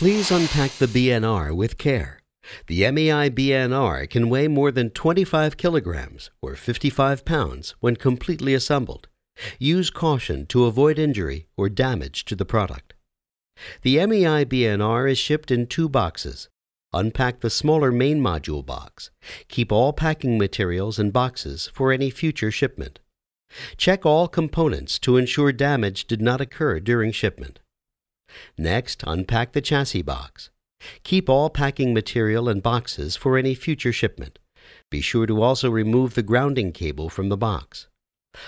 Please unpack the BNR with care. The MEI BNR can weigh more than 25 kilograms or 55 pounds when completely assembled. Use caution to avoid injury or damage to the product. The MEI BNR is shipped in two boxes. Unpack the smaller main module box. Keep all packing materials and boxes for any future shipment. Check all components to ensure damage did not occur during shipment. Next, unpack the chassis box. Keep all packing material and boxes for any future shipment. Be sure to also remove the grounding cable from the box.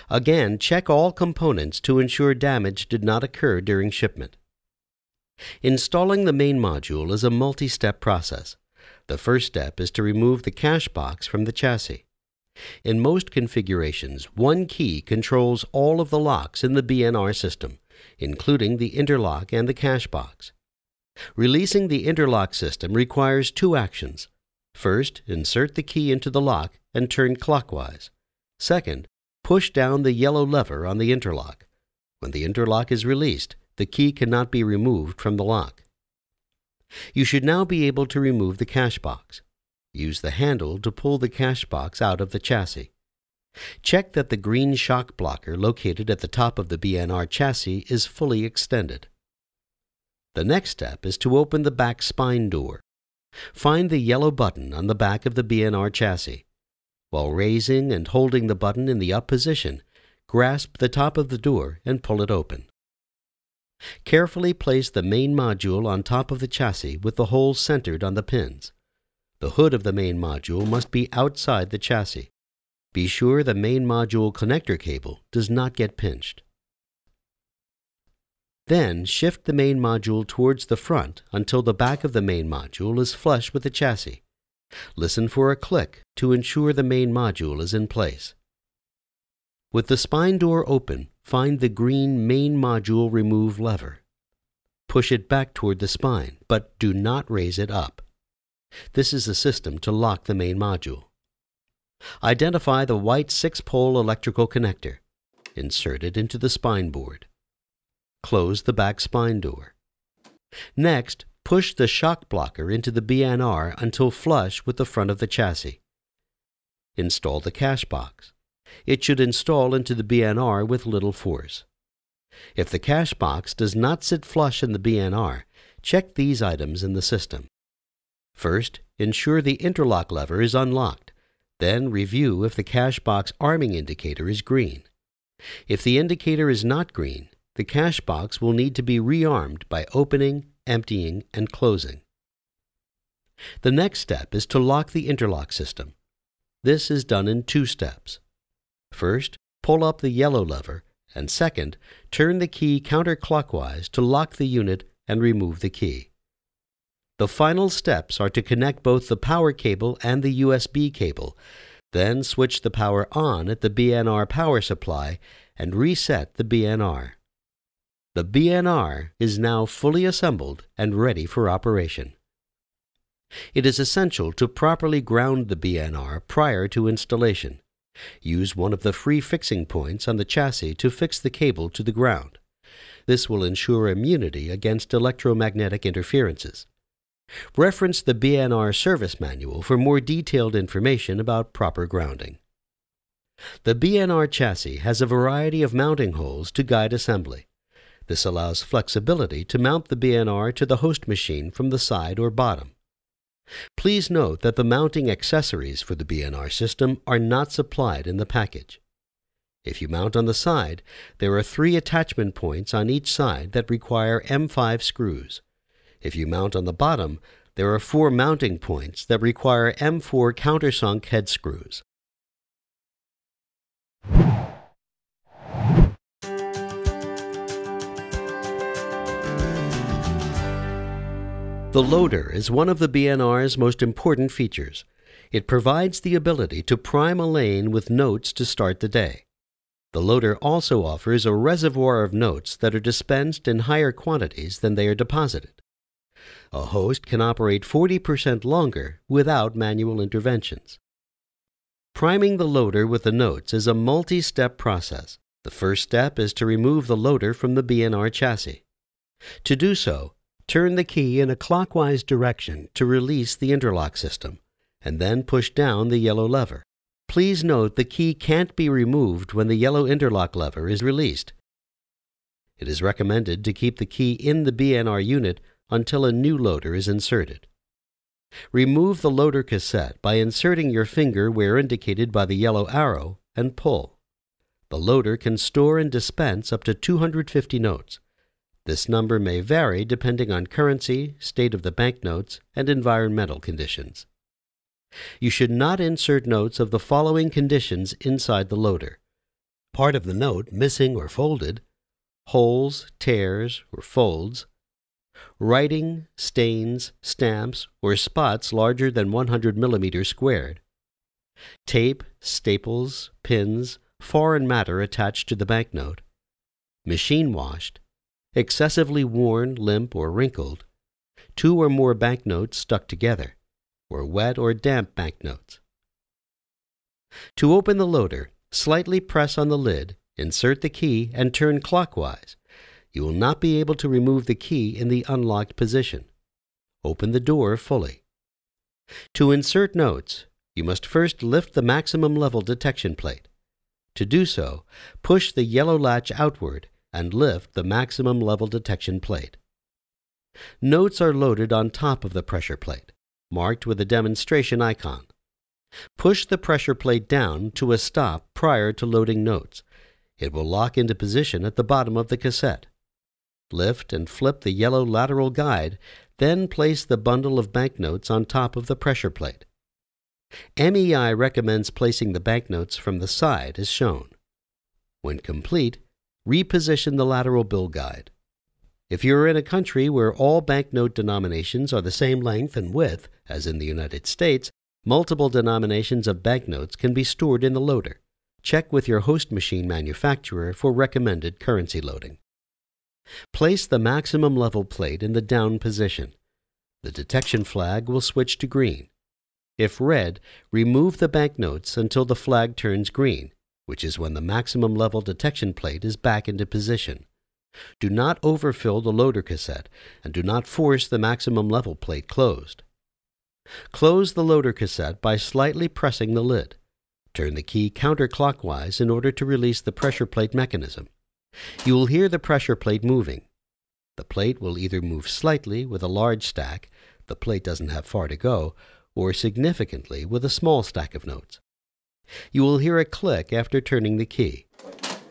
Again, check all components to ensure damage did not occur during shipment. Installing the main module is a multi-step process. The first step is to remove the cash box from the chassis. In most configurations, one key controls all of the locks in the BNR system, including the interlock and the cash box. Releasing the interlock system requires two actions. First, insert the key into the lock and turn clockwise. Second, push down the yellow lever on the interlock. When the interlock is released, the key cannot be removed from the lock. You should now be able to remove the cash box. Use the handle to pull the cash box out of the chassis. Check that the green shock blocker located at the top of the BNR chassis is fully extended. The next step is to open the back spine door. Find the yellow button on the back of the BNR chassis. While raising and holding the button in the up position, grasp the top of the door and pull it open. Carefully place the main module on top of the chassis with the hole centered on the pins. The hood of the main module must be outside the chassis. Be sure the main module connector cable does not get pinched. Then shift the main module towards the front until the back of the main module is flush with the chassis. Listen for a click to ensure the main module is in place. With the spine door open, find the green main module remove lever. Push it back toward the spine, but do not raise it up. This is the system to lock the main module. Identify the white 6-pole electrical connector. Insert it into the spine board. Close the back spine door. Next, push the shock blocker into the BNR until flush with the front of the chassis. Install the cash box. It should install into the BNR with little force. If the cash box does not sit flush in the BNR, check these items in the system. First, ensure the interlock lever is unlocked. Then review if the cash box arming indicator is green. If the indicator is not green, the cash box will need to be rearmed by opening, emptying, and closing. The next step is to lock the interlock system. This is done in two steps. First, pull up the yellow lever, and second, turn the key counterclockwise to lock the unit and remove the key. The final steps are to connect both the power cable and the USB cable, then switch the power on at the BNR power supply and reset the BNR. The BNR is now fully assembled and ready for operation. It is essential to properly ground the BNR prior to installation. Use one of the free fixing points on the chassis to fix the cable to the ground. This will ensure immunity against electromagnetic interferences. Reference the BNR service manual for more detailed information about proper grounding. The BNR chassis has a variety of mounting holes to guide assembly. This allows flexibility to mount the BNR to the host machine from the side or bottom. Please note that the mounting accessories for the BNR system are not supplied in the package. If you mount on the side, there are three attachment points on each side that require M5 screws. If you mount on the bottom, there are four mounting points that require M4 countersunk head screws. The loader is one of the BNR's most important features. It provides the ability to prime a lane with notes to start the day. The loader also offers a reservoir of notes that are dispensed in higher quantities than they are deposited. A host can operate 40% longer without manual interventions. Priming the loader with the notes is a multi-step process. The first step is to remove the loader from the BNR chassis. To do so, Turn the key in a clockwise direction to release the interlock system, and then push down the yellow lever. Please note the key can't be removed when the yellow interlock lever is released. It is recommended to keep the key in the BNR unit until a new loader is inserted. Remove the loader cassette by inserting your finger where indicated by the yellow arrow and pull. The loader can store and dispense up to 250 notes. This number may vary depending on currency, state of the banknotes, and environmental conditions. You should not insert notes of the following conditions inside the loader. Part of the note missing or folded, holes, tears, or folds, writing, stains, stamps, or spots larger than 100 millimeters squared, tape, staples, pins, foreign matter attached to the banknote, machine washed, excessively worn, limp, or wrinkled, two or more banknotes stuck together, or wet or damp banknotes. To open the loader, slightly press on the lid, insert the key, and turn clockwise. You will not be able to remove the key in the unlocked position. Open the door fully. To insert notes, you must first lift the maximum level detection plate. To do so, push the yellow latch outward and lift the maximum level detection plate. Notes are loaded on top of the pressure plate, marked with a demonstration icon. Push the pressure plate down to a stop prior to loading notes. It will lock into position at the bottom of the cassette. Lift and flip the yellow lateral guide, then place the bundle of banknotes on top of the pressure plate. MEI recommends placing the banknotes from the side as shown. When complete, reposition the lateral bill guide. If you are in a country where all banknote denominations are the same length and width as in the United States, multiple denominations of banknotes can be stored in the loader. Check with your host machine manufacturer for recommended currency loading. Place the maximum level plate in the down position. The detection flag will switch to green. If red, remove the banknotes until the flag turns green which is when the maximum level detection plate is back into position. Do not overfill the loader cassette and do not force the maximum level plate closed. Close the loader cassette by slightly pressing the lid. Turn the key counterclockwise in order to release the pressure plate mechanism. You will hear the pressure plate moving. The plate will either move slightly with a large stack, the plate doesn't have far to go, or significantly with a small stack of notes. You will hear a click after turning the key.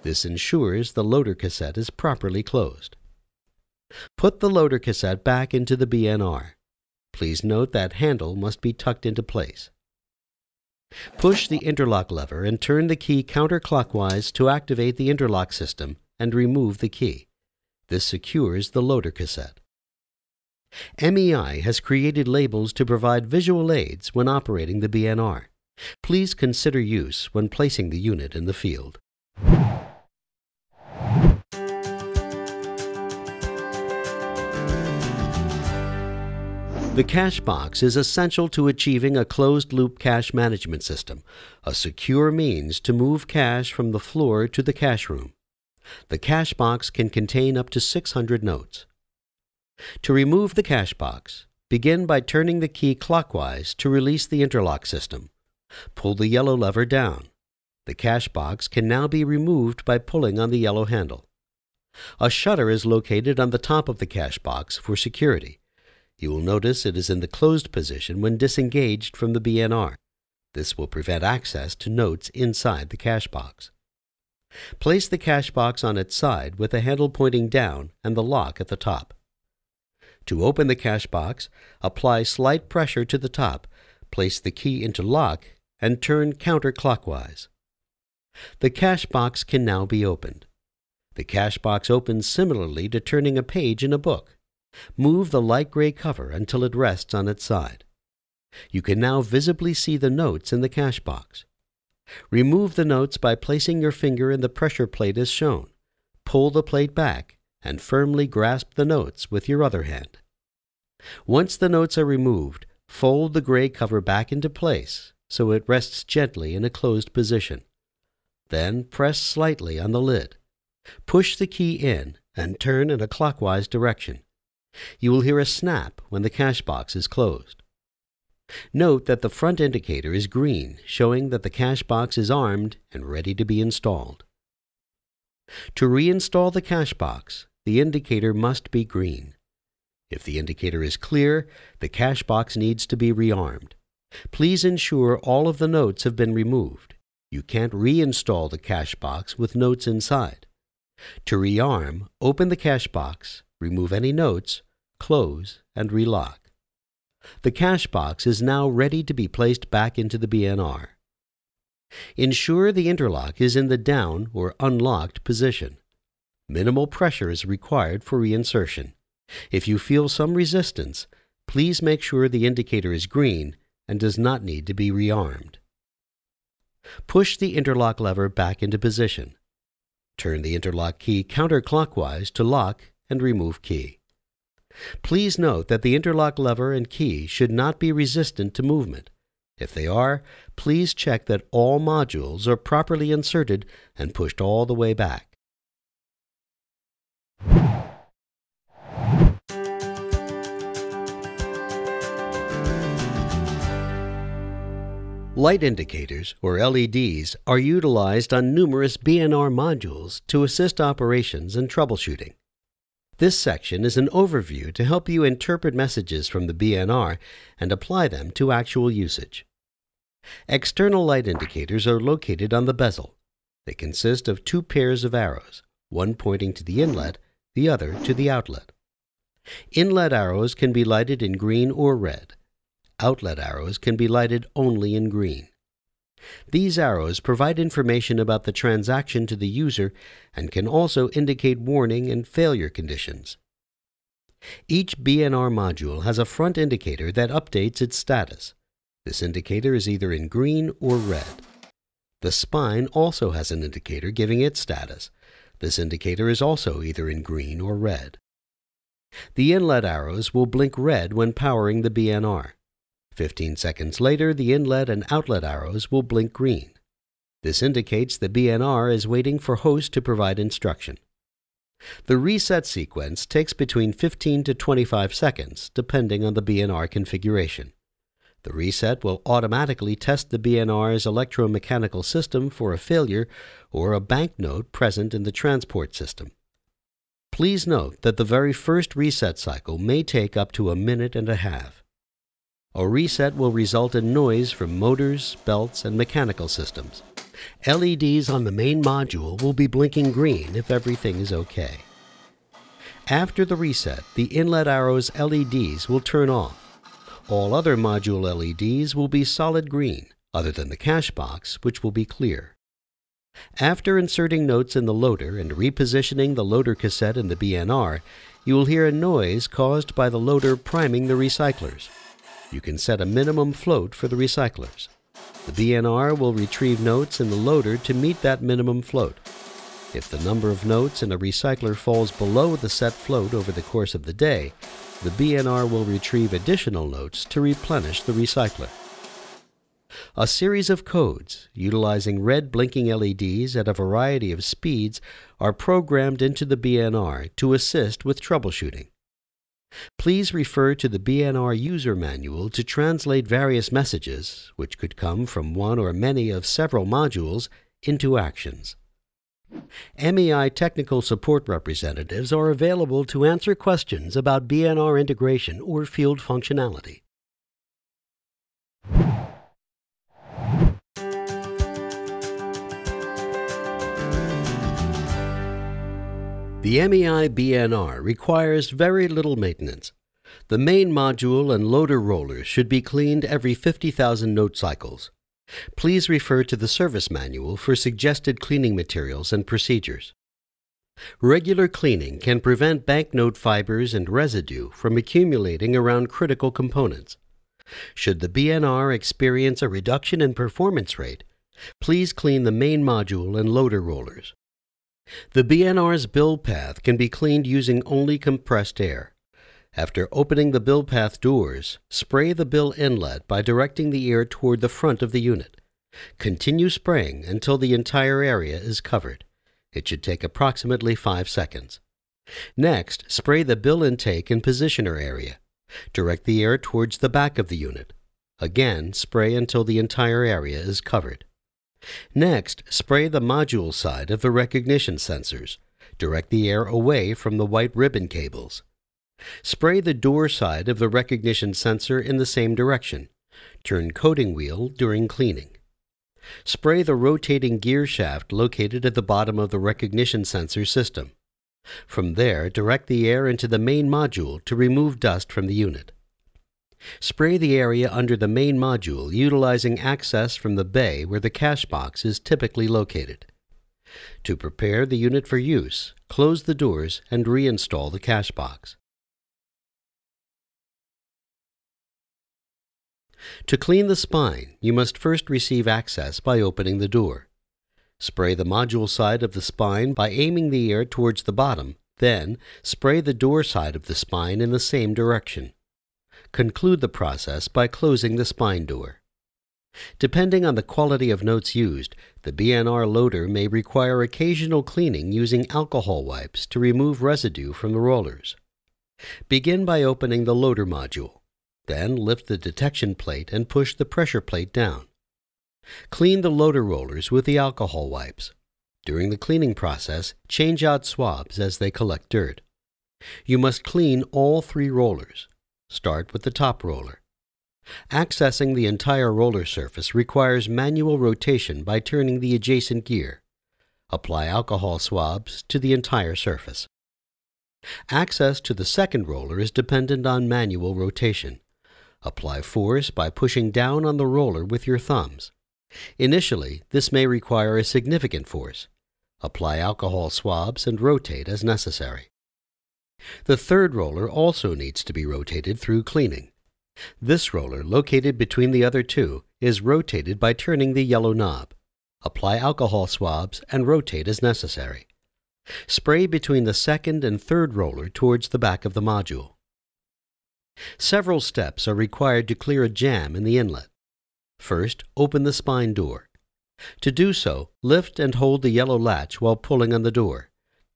This ensures the loader cassette is properly closed. Put the loader cassette back into the BNR. Please note that handle must be tucked into place. Push the interlock lever and turn the key counterclockwise to activate the interlock system and remove the key. This secures the loader cassette. MEI has created labels to provide visual aids when operating the BNR. Please consider use when placing the unit in the field. The cash box is essential to achieving a closed-loop cash management system, a secure means to move cash from the floor to the cash room. The cash box can contain up to 600 notes. To remove the cash box, begin by turning the key clockwise to release the interlock system. Pull the yellow lever down. The cash box can now be removed by pulling on the yellow handle. A shutter is located on the top of the cash box for security. You will notice it is in the closed position when disengaged from the BNR. This will prevent access to notes inside the cash box. Place the cash box on its side with the handle pointing down and the lock at the top. To open the cash box, apply slight pressure to the top, place the key into lock, and turn counterclockwise. The cash box can now be opened. The cash box opens similarly to turning a page in a book. Move the light gray cover until it rests on its side. You can now visibly see the notes in the cash box. Remove the notes by placing your finger in the pressure plate as shown. Pull the plate back and firmly grasp the notes with your other hand. Once the notes are removed, fold the gray cover back into place so it rests gently in a closed position. Then press slightly on the lid. Push the key in and turn in a clockwise direction. You will hear a snap when the cash box is closed. Note that the front indicator is green, showing that the cash box is armed and ready to be installed. To reinstall the cash box, the indicator must be green. If the indicator is clear, the cash box needs to be rearmed. Please ensure all of the notes have been removed. You can't reinstall the cash box with notes inside. To rearm, open the cash box, remove any notes, close, and relock. The cash box is now ready to be placed back into the BNR. Ensure the interlock is in the down or unlocked position. Minimal pressure is required for reinsertion. If you feel some resistance, please make sure the indicator is green and does not need to be rearmed. Push the interlock lever back into position. Turn the interlock key counterclockwise to lock and remove key. Please note that the interlock lever and key should not be resistant to movement. If they are, please check that all modules are properly inserted and pushed all the way back. Light indicators, or LEDs, are utilized on numerous BNR modules to assist operations and troubleshooting. This section is an overview to help you interpret messages from the BNR and apply them to actual usage. External light indicators are located on the bezel. They consist of two pairs of arrows, one pointing to the inlet, the other to the outlet. Inlet arrows can be lighted in green or red. Outlet arrows can be lighted only in green. These arrows provide information about the transaction to the user and can also indicate warning and failure conditions. Each BNR module has a front indicator that updates its status. This indicator is either in green or red. The spine also has an indicator giving its status. This indicator is also either in green or red. The inlet arrows will blink red when powering the BNR. 15 seconds later, the inlet and outlet arrows will blink green. This indicates the BNR is waiting for host to provide instruction. The reset sequence takes between 15 to 25 seconds, depending on the BNR configuration. The reset will automatically test the BNR's electromechanical system for a failure or a banknote present in the transport system. Please note that the very first reset cycle may take up to a minute and a half. A reset will result in noise from motors, belts, and mechanical systems. LEDs on the main module will be blinking green if everything is okay. After the reset, the inlet arrow's LEDs will turn off. All other module LEDs will be solid green, other than the cash box, which will be clear. After inserting notes in the loader and repositioning the loader cassette in the BNR, you will hear a noise caused by the loader priming the recyclers. You can set a minimum float for the recyclers. The BNR will retrieve notes in the loader to meet that minimum float. If the number of notes in a recycler falls below the set float over the course of the day, the BNR will retrieve additional notes to replenish the recycler. A series of codes, utilizing red blinking LEDs at a variety of speeds, are programmed into the BNR to assist with troubleshooting. Please refer to the BNR user manual to translate various messages, which could come from one or many of several modules, into actions. MEI technical support representatives are available to answer questions about BNR integration or field functionality. The MEI BNR requires very little maintenance. The main module and loader rollers should be cleaned every 50,000 note cycles. Please refer to the service manual for suggested cleaning materials and procedures. Regular cleaning can prevent banknote fibers and residue from accumulating around critical components. Should the BNR experience a reduction in performance rate, please clean the main module and loader rollers. The BNR's bill path can be cleaned using only compressed air. After opening the bill path doors, spray the bill inlet by directing the air toward the front of the unit. Continue spraying until the entire area is covered. It should take approximately 5 seconds. Next, spray the bill intake and positioner area. Direct the air towards the back of the unit. Again, spray until the entire area is covered. Next, spray the module side of the recognition sensors. Direct the air away from the white ribbon cables. Spray the door side of the recognition sensor in the same direction. Turn coating wheel during cleaning. Spray the rotating gear shaft located at the bottom of the recognition sensor system. From there, direct the air into the main module to remove dust from the unit. Spray the area under the main module utilizing access from the bay where the cash box is typically located. To prepare the unit for use, close the doors and reinstall the cash box. To clean the spine, you must first receive access by opening the door. Spray the module side of the spine by aiming the air towards the bottom, then spray the door side of the spine in the same direction. Conclude the process by closing the spine door. Depending on the quality of notes used, the BNR loader may require occasional cleaning using alcohol wipes to remove residue from the rollers. Begin by opening the loader module. Then lift the detection plate and push the pressure plate down. Clean the loader rollers with the alcohol wipes. During the cleaning process, change out swabs as they collect dirt. You must clean all three rollers. Start with the top roller. Accessing the entire roller surface requires manual rotation by turning the adjacent gear. Apply alcohol swabs to the entire surface. Access to the second roller is dependent on manual rotation. Apply force by pushing down on the roller with your thumbs. Initially, this may require a significant force. Apply alcohol swabs and rotate as necessary. The third roller also needs to be rotated through cleaning. This roller, located between the other two, is rotated by turning the yellow knob. Apply alcohol swabs and rotate as necessary. Spray between the second and third roller towards the back of the module. Several steps are required to clear a jam in the inlet. First, open the spine door. To do so, lift and hold the yellow latch while pulling on the door.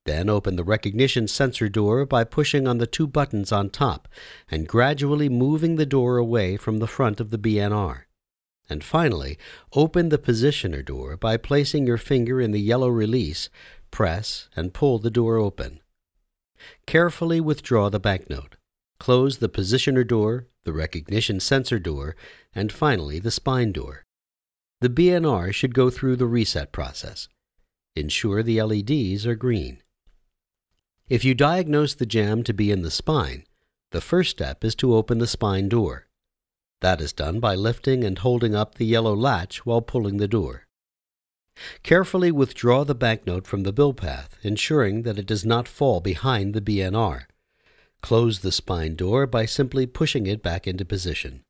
Then open the recognition sensor door by pushing on the two buttons on top and gradually moving the door away from the front of the BNR. And finally, open the positioner door by placing your finger in the yellow release, press, and pull the door open. Carefully withdraw the banknote. Close the positioner door, the recognition sensor door, and finally the spine door. The BNR should go through the reset process. Ensure the LEDs are green. If you diagnose the jam to be in the spine, the first step is to open the spine door. That is done by lifting and holding up the yellow latch while pulling the door. Carefully withdraw the banknote from the bill path, ensuring that it does not fall behind the BNR. Close the spine door by simply pushing it back into position.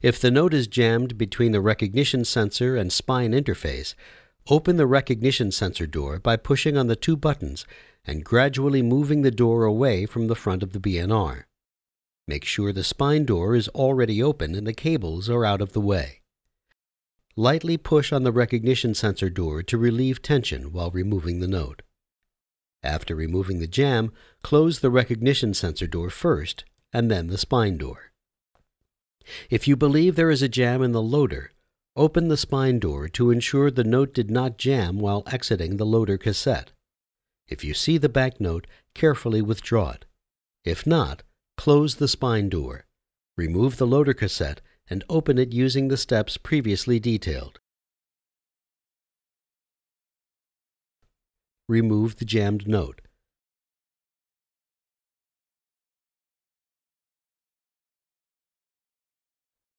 If the note is jammed between the recognition sensor and spine interface, open the recognition sensor door by pushing on the two buttons and gradually moving the door away from the front of the BNR. Make sure the spine door is already open and the cables are out of the way. Lightly push on the recognition sensor door to relieve tension while removing the note. After removing the jam, close the recognition sensor door first and then the spine door. If you believe there is a jam in the loader, open the spine door to ensure the note did not jam while exiting the loader cassette. If you see the back note, carefully withdraw it. If not, close the spine door. Remove the loader cassette and open it using the steps previously detailed. remove the jammed note.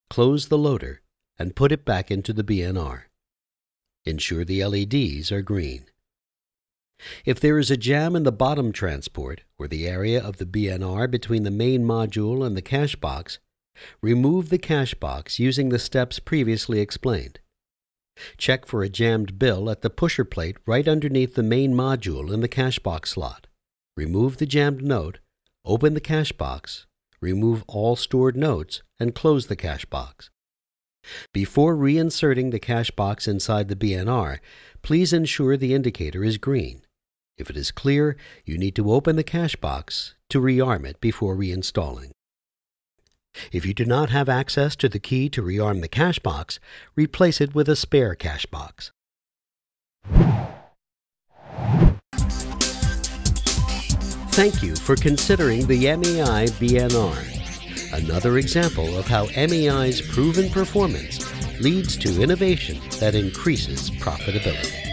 Close the loader and put it back into the BNR. Ensure the LEDs are green. If there is a jam in the bottom transport, or the area of the BNR between the main module and the cash box, remove the cash box using the steps previously explained. Check for a jammed bill at the pusher plate right underneath the main module in the cash box slot. Remove the jammed note, open the cash box, remove all stored notes, and close the cash box. Before reinserting the cash box inside the BNR, please ensure the indicator is green. If it is clear, you need to open the cash box to rearm it before reinstalling. If you do not have access to the key to rearm the cash box, replace it with a spare cash box. Thank you for considering the MEI BNR, another example of how MEI's proven performance leads to innovation that increases profitability.